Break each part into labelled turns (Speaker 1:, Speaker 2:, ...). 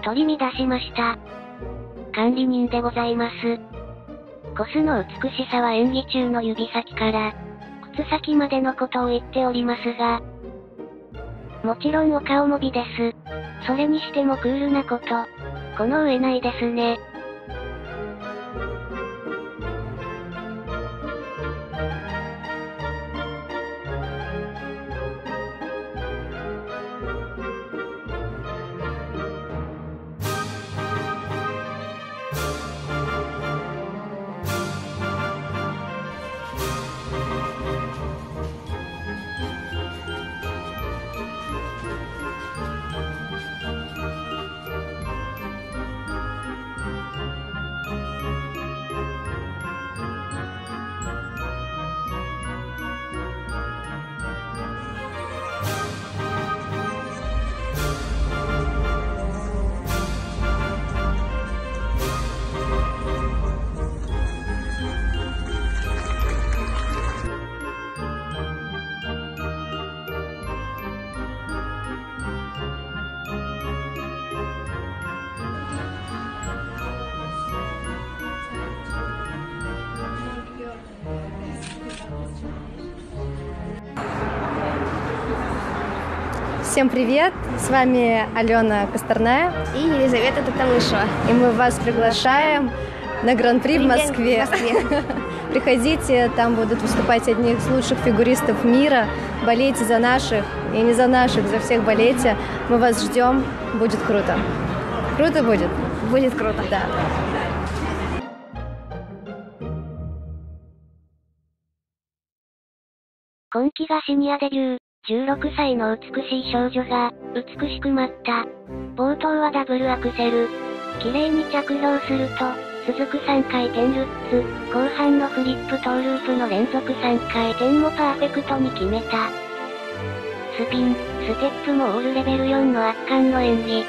Speaker 1: 取り乱しました。管理人でございます。コスの美しさは演技中の指先から、靴先までのことを言っておりますが、もちろんお顔も美です。それにしてもクールなこと。この上ないですね。
Speaker 2: Всем привет! С вами Алена Косторная
Speaker 3: и Елизавета Татамышева.
Speaker 2: И мы вас приглашаем на Гран-при в Москве. В Москве. Приходите, там будут выступать одни из лучших фигуристов мира. Болейте за наших и не за наших, за всех болейте. Мы вас ждем, будет круто. Круто будет?
Speaker 3: Будет круто.
Speaker 2: Да.
Speaker 1: 今季がシニアデビュー。 16歳の美しい少女が、美しく舞った。冒頭はダブルアクセル。綺麗に着氷すると、続く3回転ルッツ、後半のフリップトーループの連続3回転もパーフェクトに決めた。スピン、ステップもオールレベル4の圧巻の演技。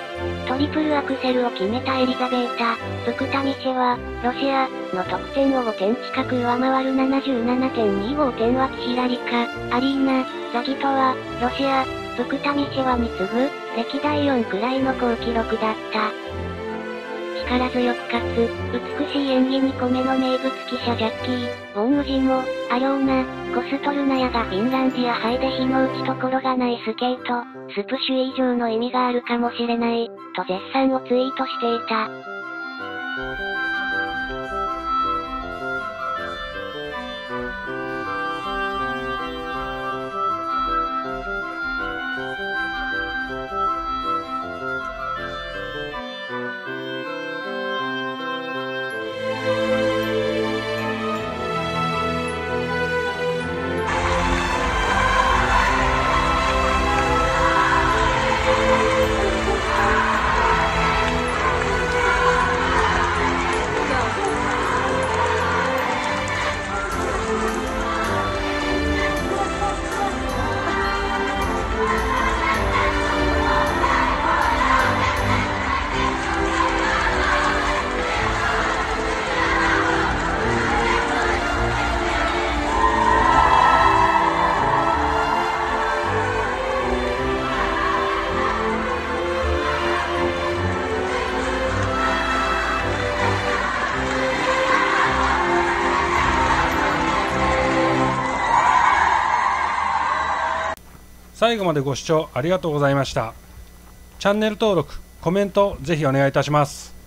Speaker 1: トリプルアクセルを決めたエリザベータ、プクタミシェは、ロシアの得点を5点近く上回る77.25点はキヒラリカ、アリーナ、ザギトは、ロシア、プクタミシェはに次ぐ、歴代4くらいの好記録だった。力強くかつ、美しい。演技に米の名物記者ジャッキー、ボンウジも、アリョーナ、コストルナヤがフィンランディア杯で日の打ちところがない。スケート、スプシュ以上の意味があるかもしれない、と絶賛をツイートしてい。た。
Speaker 4: 最後までご視聴ありがとうございました。チャンネル登録コメントぜひお願いいたします。